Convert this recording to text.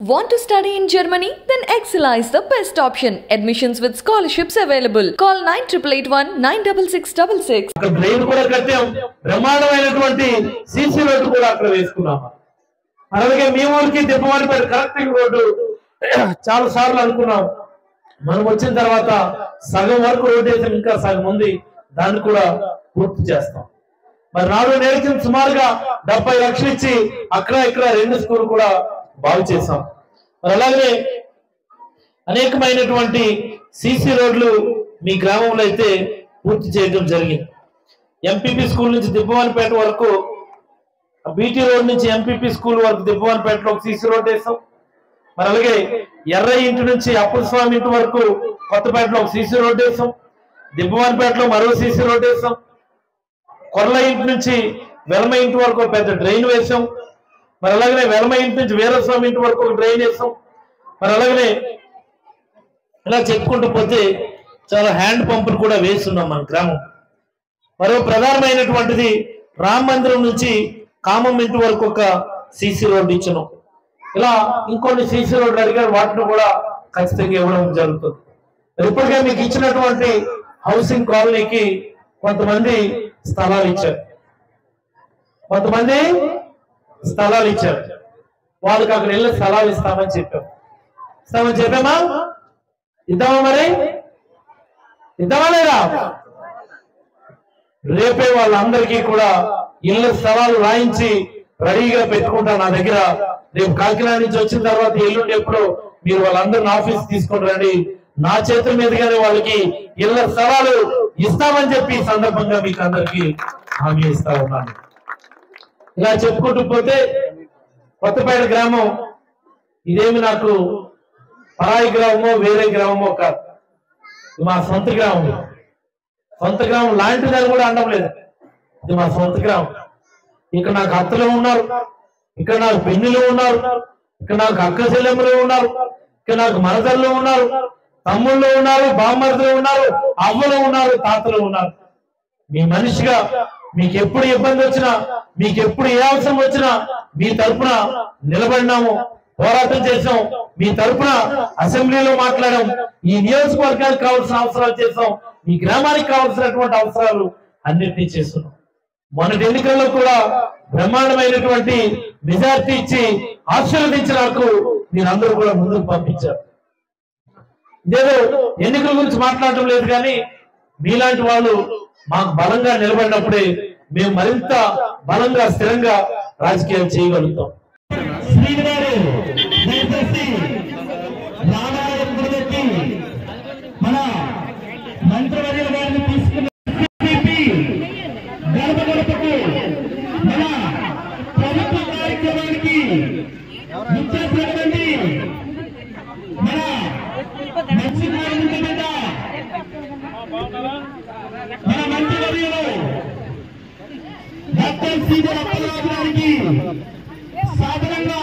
Want to study in Germany? Then Excella is the best option. Admissions with scholarships available. Call 9881 96666. అక్కడ కూడా కట్టాం బ్రహ్మాండమైనటువంటి CC road కూడా అక్కడ వేసుకున్నాం అలాగే మీ ఊరికి దిబ్బవారిపేట కరెక్టింగ్ రోడ్డు చాలా సార్లు అనుకున్నాం మనం వచ్చిన తర్వాత సగం వరకు రోడ్డు ఇంకా సగం ఉంది దాన్ని కూడా పూర్తి చేస్తాం మరి నాలుగు నేర్చిన సుమారుగా డెబ్బై లక్షలు ఇచ్చి అక్కడ ఇక్కడ రెండు స్కూల్ కూడా బాగు చేశాం. మరి అలాగే అనేకమైనటువంటి సీసీ రోడ్లు మీ గ్రామంలో అయితే పూర్తి చేయడం జరిగింది. ఎంపీపీ స్కూల్ నుంచి దిబ్బవానిపేట వరకు బీటీ రోడ్ నుంచి ఎంపీపీ స్కూల్ వరకు దిబ్బవానిపేటలో ఒక సీసీ రోడ్ వేసాం మరి అలాగే ఎర్ర ఇంటి నుంచి అప్పుల స్వామి ఇంటి వరకు కొత్తపేటలో ఒక సీసీ రోడ్ వేసాం దిబ్బవానిపేటలో మరో సీసీ రోడ్ వేసాం కొర్ల ఇంటి నుంచి వెలమ ఇంటి వరకు ఒక పెద్ద డ్రైన్ వేసాం. మరి అలాగనే వెలమ ఇంటి నుంచి వీరస్వామి ఇంటి వరకు ఒక డ్రైన్ వేసాం. మరి అలాగనే ఇలా చెప్పుకుంటూ పోతే చాలా హ్యాండ్ పంపులు కూడా వేస్తున్నాం మన గ్రామం. మరో ప్రధానమైనటువంటిది రామ మందిరం నుంచి కామం ఇంటి వరకు ఒక సీసీ రోడ్డు ఇచ్చను. ఇలా ఇంకొన్ని సీసీ రోడ్లు అడిగారు వాటిని కూడా ఖచ్చితంగా ఇవ్వడం జరుగుతుంది. ఇప్పటికే మీకు ఇచ్చినటువంటి హౌసింగ్ కాలనీకి కొంతమంది స్థలాలు ఇచ్చారు. కొంతమంది స్థలాలు ఇచ్చారు. వాళ్ళకి అక్కడ వెళ్ళి స్థలాలు ఇస్తామని చెప్పాం ఇస్తామని చెప్పామా? ఇద్దామా మరి? ఇద్దామా లేదా? రేపే వాళ్ళందరికీ కూడా ఇళ్ళ స్థలాలు రాయించి రెడీగా పెట్టుకుంటా నా దగ్గర. రేపు కాకినాడ నుంచి వచ్చిన తర్వాత ఎల్లుండి ఎప్పుడు మీరు వాళ్ళందరిని ఆఫీస్ తీసుకొని రండి. నా చేతుల మీదుగానే వాళ్ళకి ఇళ్ళ స్థలాలు ఇస్తామని చెప్పి సందర్భంగా మీకు అందరికి హామీ ఇస్తా ఉన్నాను. ఇలా చెప్పుకుంటూ పోతే కొత్తపేట గ్రామం ఇదేమి నాకు పరాయి గ్రామమో వేరే గ్రామమో కాదు. ఇది మా సొంత గ్రామం. సొంత గ్రామం లాంటిదని కూడా అనడం లేదు. ఇది మా సొంత గ్రామం. ఇక్కడ నాకు అత్తలు ఉన్నారు ఇక్కడ నాకు పెన్నులు ఉన్నారు ఇక్కడ నాకు అక్క ఉన్నారు ఇక్కడ నాకు మనదళ్ళు ఉన్నారు తమ్ముళ్ళు ఉన్నారు బామర్దులు ఉన్నారు అవ్వలు ఉన్నారు తాతలు ఉన్నారు. మీ మనిషిగా మీకు ఎప్పుడు ఇబ్బంది వచ్చినా మీకు ఎప్పుడు ఏ అవసరం వచ్చినా మీ తరపున నిలబడినాము పోరాటం చేసాం మీ తరపున అసెంబ్లీలో మాట్లాడాం ఈ నియోజకవర్గానికి కావాల్సిన అవసరాలు చేసాం ఈ గ్రామానికి కావాల్సినటువంటి అవసరాలు అన్నింటినీ చేస్తున్నాం. మొన్నటి ఎన్నికల్లో కూడా బ్రహ్మాండమైనటువంటి మెజార్టీ ఇచ్చి ఆశీర్వదించి నాకు మీరందరూ కూడా ముందుకు పంపించారు. ఇదేదో ఎన్నికల గురించి మాట్లాడటం లేదు కానీ మీలాంటి వాళ్ళు మాకు బలంగా నిలబడినప్పుడే మేము మరింత బలంగా స్థిరంగా రాజకీయాలు చేయగలుగుతాం. మన మంత్రివర్యుల గారిని తీసుకున్న గడప గడపకు మన ప్రభుత్వ కార్యక్రమానికి డాక్టర్ సీదర్ అప్పలరాజు గారికి సాధారణంగా కొత్త కార్యక్రమం